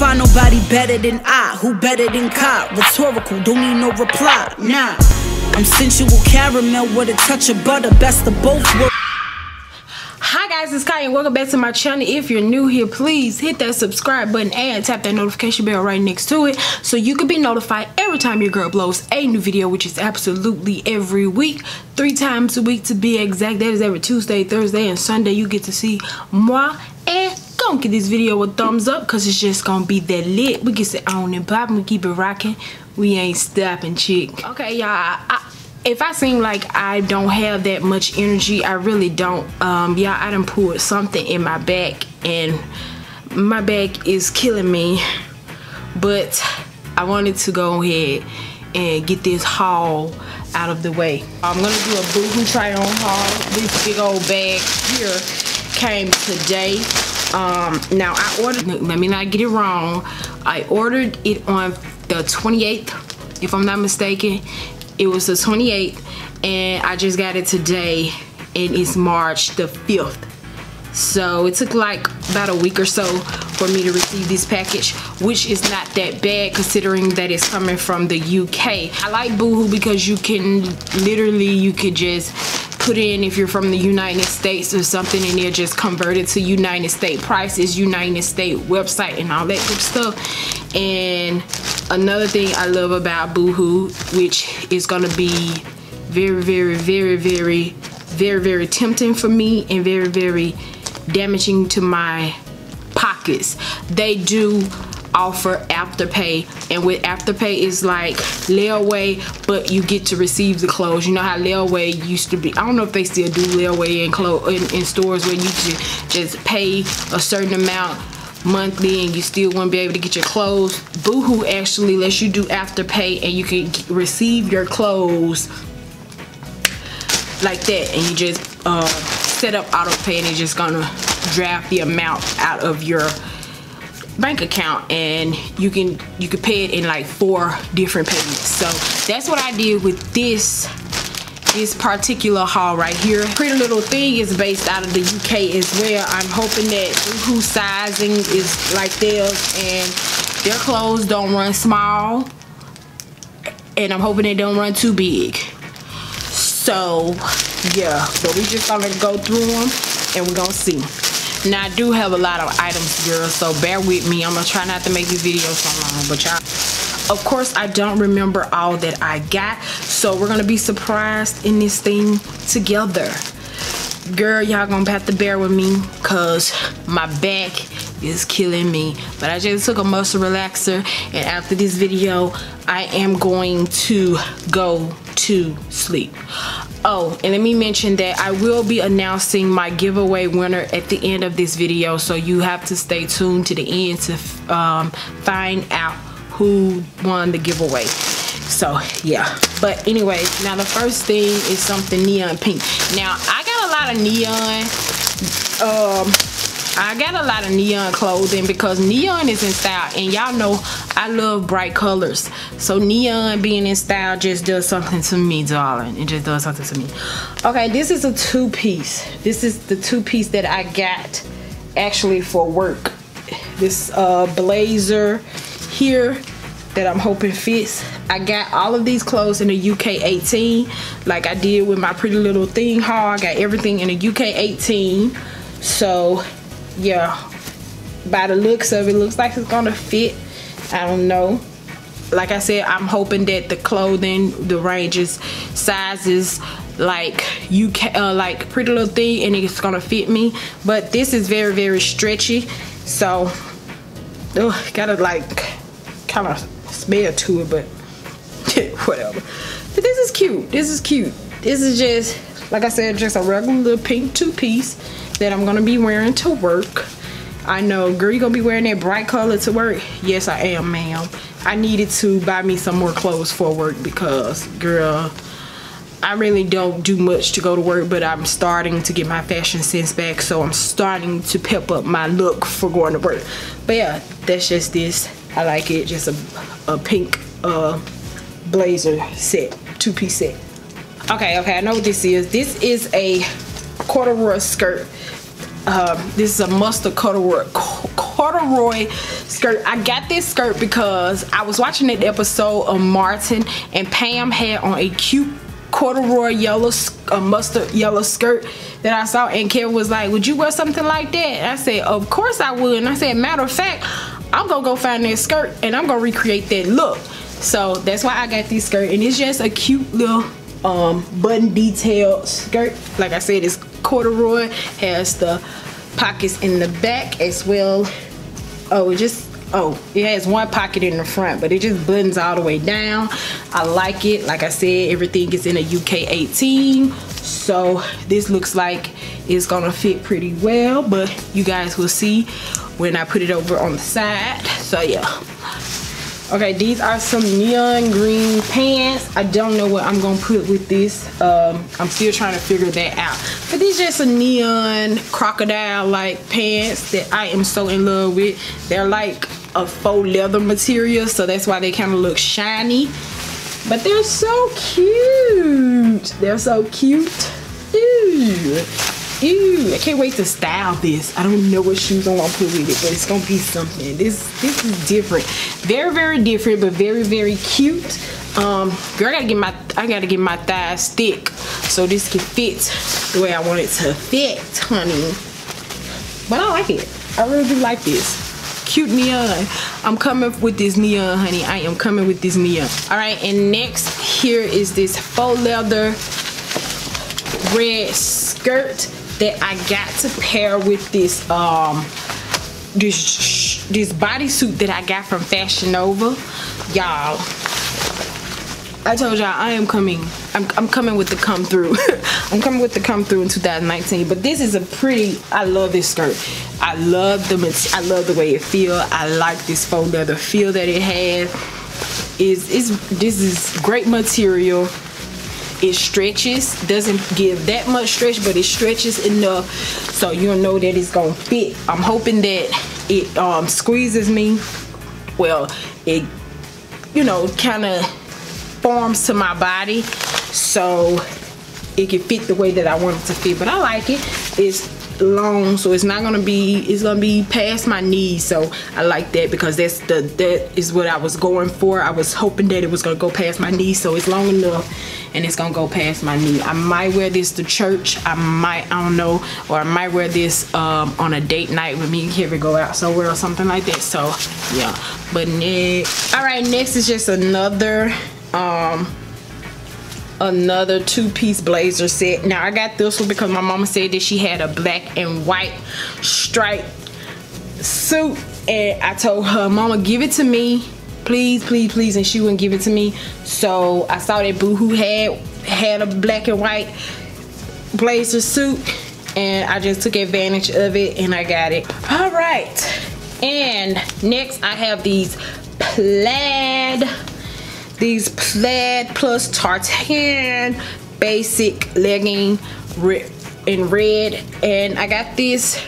find nobody better than I. Who better than Ky? Rhetorical, don't need no reply. Nah. I'm sensual caramel with a touch of butter. Best of both worlds. Hi guys, it's Ky and welcome back to my channel. If you're new here, please hit that subscribe button and tap that notification bell right next to it so you can be notified every time your girl blows a new video, which is absolutely every week, three times a week to be exact. That is every Tuesday, Thursday, and Sunday. You get to see moi and give this video a thumbs up because it's just gonna be that lit. We get it on and popping, we keep it rocking. We ain't stopping, chick. Okay, y'all if I seem like I don't have that much energy, I really don't. Um, yeah, I done pulled something in my back and my back is killing me. But I wanted to go ahead and get this haul out of the way. I'm gonna do a boohoo try on haul. This big old bag here came today. Um, now I ordered, let me not get it wrong. I ordered it on the 28th, if I'm not mistaken it was the 28th and I just got it today and it's March the 5th. So it took like about a week or so for me to receive this package, which is not that bad considering that it's coming from the UK. I like Boohoo because you can literally, you could just put in if you're from the United States or something and they'll just convert it to United States prices, United States website and all that good stuff. And another thing I love about Boohoo, which is gonna be very, very, very, very, very, very tempting for me and very, very damaging to my pockets. They do offer afterpay. And with afterpay is like layaway but you get to receive the clothes. You know how layaway used to be? I don't know if they still do layaway in, in, in stores where you just, just pay a certain amount monthly and you still won't be able to get your clothes. Boohoo actually lets you do afterpay and you can receive your clothes like that. And you just uh, set up auto pay and it's just gonna draft the amount out of your bank account and you can you can pay it in like four different payments so that's what I did with this this particular haul right here. Pretty Little Thing is based out of the UK as well. I'm hoping that Boohoo's sizing is like theirs and their clothes don't run small. And I'm hoping they don't run too big. So, yeah. But we just gonna go through them and we're gonna see. Now, I do have a lot of items, girls, so bear with me. I'm gonna try not to make this video so long, but y'all of course, I don't remember all that I got. So we're gonna be surprised in this thing together. Girl, y'all gonna have to bear with me cause my back is killing me. But I just took a muscle relaxer and after this video, I am going to go to sleep. Oh, and let me mention that I will be announcing my giveaway winner at the end of this video. So you have to stay tuned to the end to um, find out who won the giveaway so yeah but anyway now the first thing is something neon pink now i got a lot of neon um I got a lot of neon clothing because neon is in style and y'all know I love bright colors. So neon being in style just does something to me, darling. It just does something to me. Okay, this is a two-piece. This is the two-piece that I got actually for work. This uh, blazer here that I'm hoping fits. I got all of these clothes in the UK 18 like I did with my pretty little thing haul. I got everything in the UK 18. So yeah, by the looks of it, looks like it's gonna fit. I don't know. Like I said, I'm hoping that the clothing, the ranges, sizes, like you can uh, like pretty little thing and it's gonna fit me but this is very very stretchy so ugh, gotta like kind of smell to it, but whatever. But this is cute. This is cute. This is just, like I said, just a regular little pink two-piece that I'm gonna be wearing to work. I know, girl, you gonna be wearing that bright color to work? Yes, I am, ma'am. I needed to buy me some more clothes for work because, girl, I really don't do much to go to work, but I'm starting to get my fashion sense back, so I'm starting to pep up my look for going to work. But yeah, that's just this. I like it, just a, a pink uh, blazer set, two-piece set. Okay, okay, I know what this is. This is a corduroy skirt. Um, this is a mustard corduroy, corduroy skirt. I got this skirt because I was watching that episode of Martin and Pam had on a cute corduroy yellow uh, mustard yellow skirt that I saw and Kevin was like would you wear something like that I said of course I would and I said matter of fact I'm gonna go find that skirt and I'm gonna recreate that look so that's why I got this skirt and it's just a cute little um, button detail skirt like I said it's corduroy has the pockets in the back as well. Oh it just oh it has one pocket in the front but it just buttons all the way down. I like it. Like I said everything is in a UK 18 so this looks like it's gonna fit pretty well but you guys will see when I put it over on the side. So yeah Okay, these are some neon green pants. I don't know what I'm gonna put with this. Um, I'm still trying to figure that out. But these are just a neon crocodile like pants that I am so in love with. They're like a faux leather material, so that's why they kind of look shiny. But they're so cute. They're so cute. Ew, I can't wait to style this. I don't know what shoes I'm gonna put with it, but it's gonna be something. This this is different. Very, very different, but very, very cute. Um, girl, I gotta get my I gotta get my thighs thick so this can fit the way I want it to fit, honey. But I like it. I really do like this. Cute neon. I'm coming with this neon, honey. I am coming with this neon. All right, and next here is this faux leather red skirt that I got to pair with this um this this bodysuit that I got from Fashion Nova. Y'all, I told y'all I am coming. I'm, I'm coming with the come through. I'm coming with the come through in 2019. But this is a pretty. I love this skirt. I love the I love the way it feel. I like this faux leather feel that it has. Is is this is great material it stretches doesn't give that much stretch but it stretches enough so you'll know that it's gonna fit. I'm hoping that it um, squeezes me. Well it you know kind of forms to my body so it can fit the way that i want it to fit but i like it. It's long so it's not gonna be it's gonna be past my knees. So I like that because that's the that is what I was going for. I was hoping that it was gonna go past my knees so it's long enough and it's gonna go past my knee. I might wear this to church. I might I don't know. Or I might wear this um, on a date night with me and Kevin go out somewhere or something like that. So yeah. But next all right next is just another um another two-piece blazer set. Now i got this one because my mama said that she had a black and white striped suit and i told her mama give it to me. Please please please and she wouldn't give it to me. So i saw that boohoo had had a black and white blazer suit and i just took advantage of it and i got it. All right. And next i have these plaid these plaid plus tartan basic legging in red. And I got this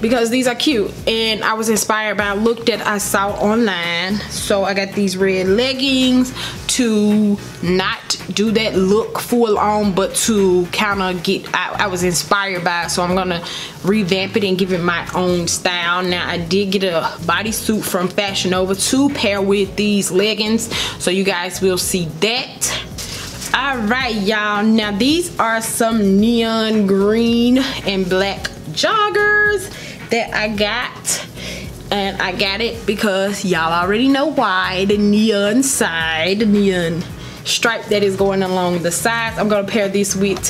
because these are cute. And I was inspired by a look that I saw online. So I got these red leggings to not do that look full on but to kind of get I, I, was inspired by it so I'm gonna revamp it and give it my own style. Now I did get a bodysuit from Fashion Nova to pair with these leggings so you guys will see that. All right y'all. Now these are some neon green and black joggers that I got and I got it because y'all already know why the neon side the neon stripe that is going along the sides. I'm gonna pair this with,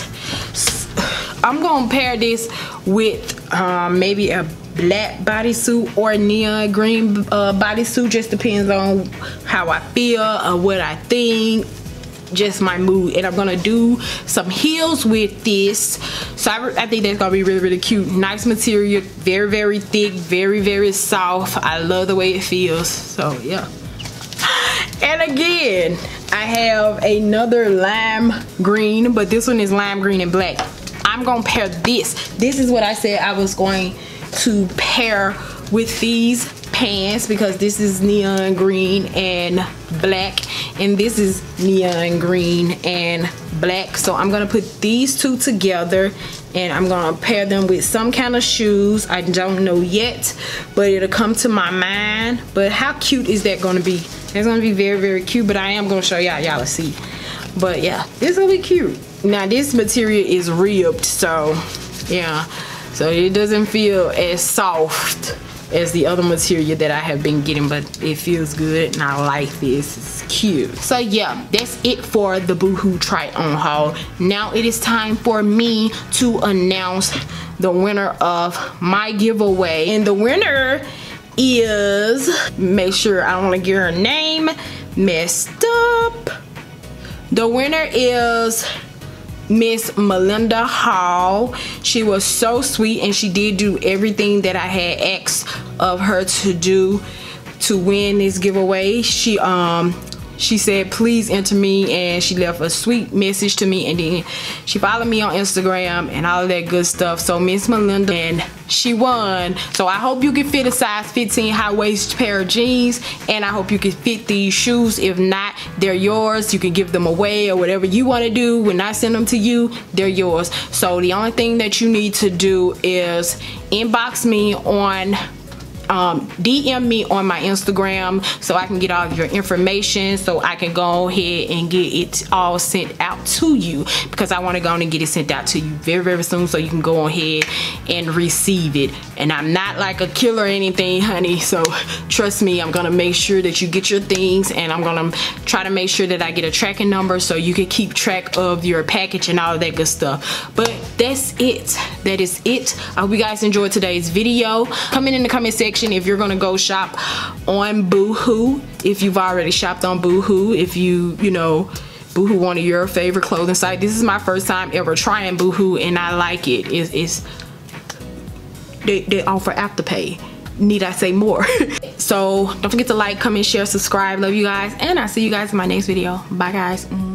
I'm gonna pair this with um, maybe a black bodysuit or a neon green uh, bodysuit. Just depends on how I feel or what I think just my mood and I'm gonna do some heels with this. So I, I, think that's gonna be really really cute. Nice material very very thick very very soft. I love the way it feels. So yeah. And again I have another lime green, but this one is lime green and black. I'm gonna pair this. This is what I said I was going to pair with these pants because this is neon green and black and this is neon green and black. So I'm gonna put these two together and I'm gonna pair them with some kind of shoes. I don't know yet but it'll come to my mind. But how cute is that gonna be? It's gonna be very very cute but I am gonna show y'all y'all see but yeah this will be cute. Now this material is ribbed so yeah. So it doesn't feel as soft as the other material that I have been getting but it feels good and I like this. It's cute. So yeah that's it for the boohoo try on haul now it is time for me to announce the winner of my giveaway. And the winner is make sure I don't want to get her name messed up the winner is Miss Melinda Hall. She was so sweet and she did do everything that I had asked of her to do to win this giveaway. She um she said please enter me and she left a sweet message to me and then she followed me on instagram and all that good stuff so miss melinda and she won. So i hope you can fit a size 15 high waist pair of jeans and i hope you can fit these shoes. If not they're yours. You can give them away or whatever you want to do. When i send them to you they're yours. So the only thing that you need to do is inbox me on um, DM me on my Instagram so I can get all your information so I can go ahead and get it all sent out to you because I want to go on and get it sent out to you very very soon so you can go ahead and receive it. And I'm not like a killer or anything honey so trust me I'm gonna make sure that you get your things and I'm gonna try to make sure that I get a tracking number so you can keep track of your package and all that good stuff. But that's it. That is it. I hope you guys enjoyed today's video. Comment in the comment section if you're gonna go shop on Boohoo. If you've already shopped on Boohoo, if you, you know, Boohoo one of your favorite clothing site. This is my first time ever trying Boohoo and I like it. It's, it's they, they offer afterpay. Need I say more? so don't forget to like, comment, share, subscribe. Love you guys and I'll see you guys in my next video. Bye guys. Mm-hmm.